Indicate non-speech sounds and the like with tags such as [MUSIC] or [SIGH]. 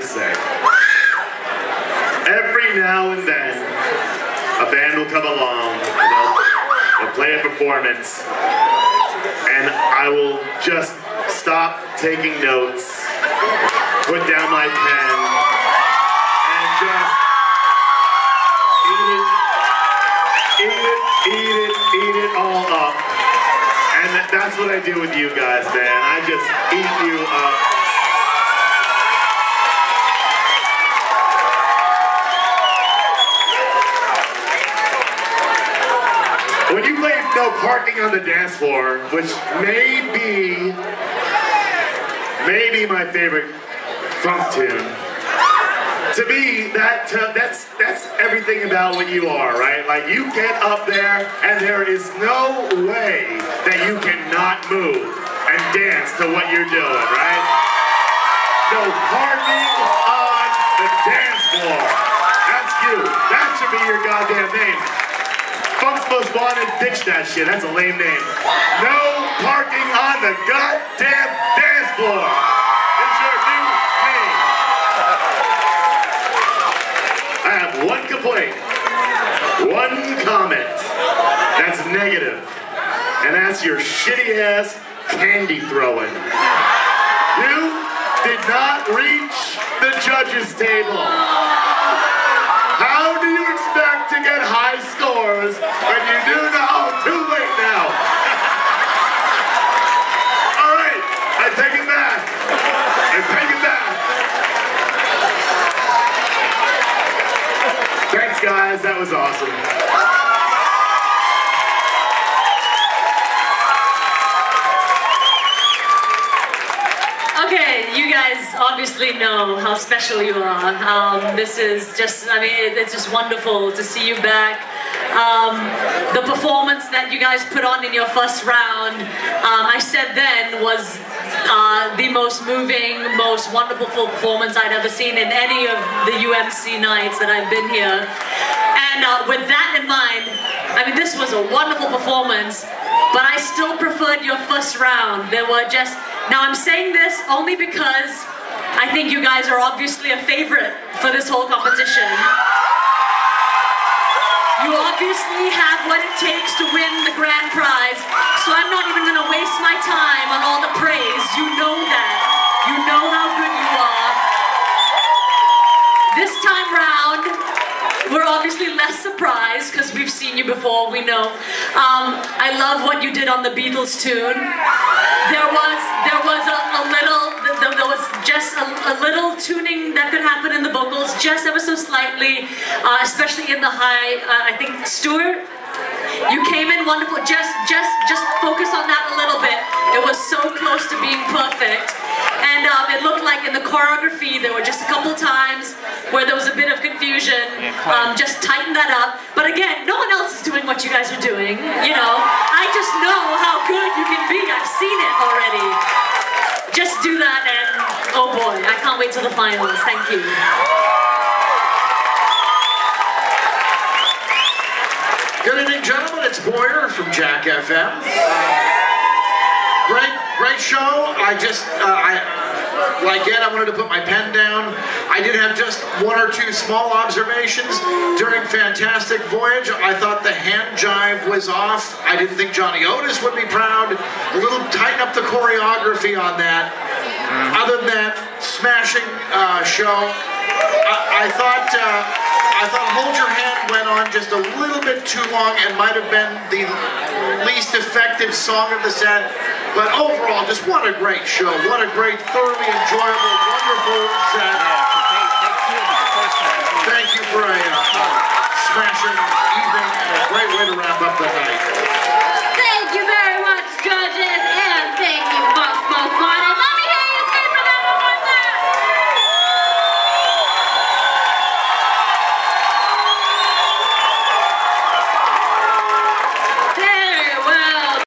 to say. Every now and then, a band will come along, and they'll, they'll play a performance, and I will just stop taking notes, put down my pen, and just eat it, eat it, eat it, eat it all up. And that's what I do with you guys, man. I just eat you up. When you play On the Dance Floor, which may be, maybe my favorite funk tune, to me, that uh, that's that's everything about what you are, right? Like you get up there, and there is no way that you cannot move and dance to what you're doing, right? No parking on the dance floor. That's you. That should be your goddamn name. Most Wanted, ditch that shit. That's a lame name. No parking on the goddamn dance floor. It's your new name. I have one complaint, one comment that's negative, and that's your shitty ass candy throwing. You did not reach the judges' table. To get high scores when you do know? Too late now. [LAUGHS] All right, I take it back. I take it back. Thanks, guys. That was awesome. Okay, you guys obviously know how special you are. Um, this is just, I mean, it's just wonderful to see you back. Um, the performance that you guys put on in your first round, um, I said then, was uh, the most moving, most wonderful performance I'd ever seen in any of the UBC nights that I've been here. And uh, with that in mind, I mean, this was a wonderful performance, but I still preferred your first round. There were just, now I'm saying this only because I think you guys are obviously a favorite for this whole competition. You obviously have what it takes to win the grand prize, so I'm not even gonna waste my time on all the praise. You know that. You know how good you are. This time round, we're obviously less surprised because we've seen you before, we know. Um, I love what you did on the Beatles tune. There was there was a, a little just a, a little tuning that could happen in the vocals, just ever so slightly, uh, especially in the high. Uh, I think Stuart, you came in wonderful. Just just just focus on that a little bit. It was so close to being perfect. And um, it looked like in the choreography there were just a couple times where there was a bit of confusion. Um, just tighten that up. But again, no one else is doing what you guys are doing. You know, I just know how good you can be. I've seen it already. Just do that and oh boy, I can't wait till the finals. Thank you. Good evening, gentlemen. It's Boyer from Jack FM. Great, great show. I just, uh, I, like I wanted to put my pen down. I did have just one or two small observations during Fantastic Voyage. I thought the hand jive was off. I didn't think Johnny Otis would be proud. A little tighten up the choreography on that. Other than that, smashing uh, show. I, I thought uh, I thought Hold Your Hand went on just a little bit too long and might have been the least effective song of the set. But overall, just what a great show. What a great, thoroughly enjoyable, wonderful set. Thank you for a uh, smashing evening and a great way to wrap up the night.